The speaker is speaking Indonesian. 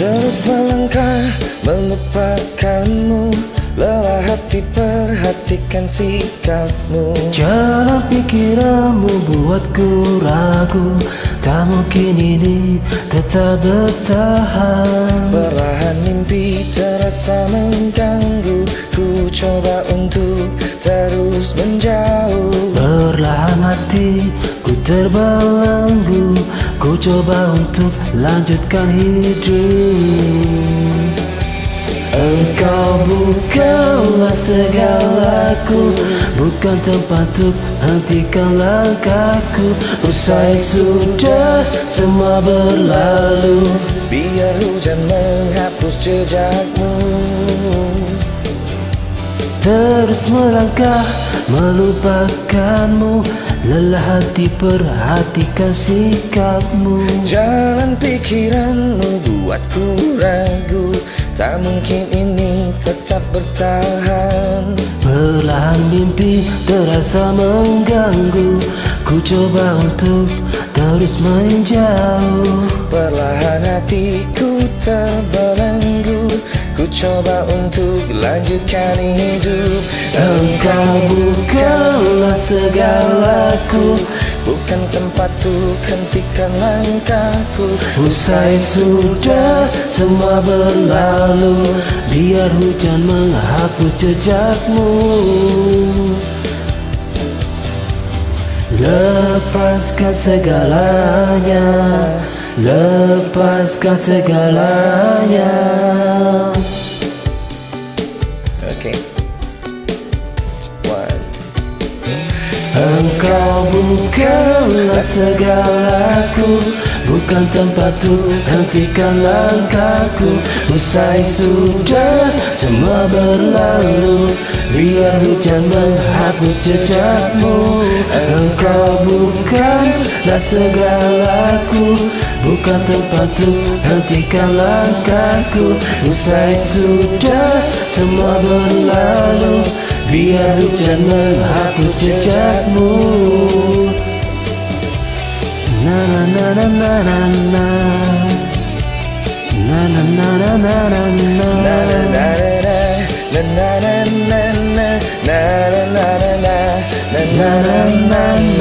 Terus melangkah melupakanmu. Lelah hati perhatikan sikapmu. Jalan pikiranmu buatku ragu. Tak mungkin ini tetap bertahan. Perlahan mimpi terasa mengganggu. Ku coba untuk terus menjauh. Perlahan hati ku terbelenggu Ku coba untuk lanjutkan hidup. Engkau bukanlah segalaku Bukan tempat untuk hentikan langkahku. Usai sudah semua berlalu Biar hujan menghapus jejakmu Terus melangkah melupakanmu. Lelah hati perhatikan sikapmu. Jalan pikiranmu buatku ragu. Tak mungkin ini tetap bertahan. Perlahan mimpi terasa mengganggu. Ku coba untuk terus menjauh Perlahan hatiku coba untuk lanjutkan hidup. Engkau bukanlah segalaku Bukan tempat untuk hentikan langkahku. Usai sudah semua berlalu Biar hujan menghapus jejakmu. Lepaskan segalanya Lepaskan segalanya Okay. One. Engkau bukanlah segalaku Bukan tempat untuk hentikan langkahku. Usai sudah semua berlalu Biar hujan menghapus jejakmu Engkau bukanlah segalaku Bukan tempat untuk hentikan langkahku Usai sudah semua berlalu Biar hujan menghapus jejakmu na na na na na Na na na na na na na na na na na na na na na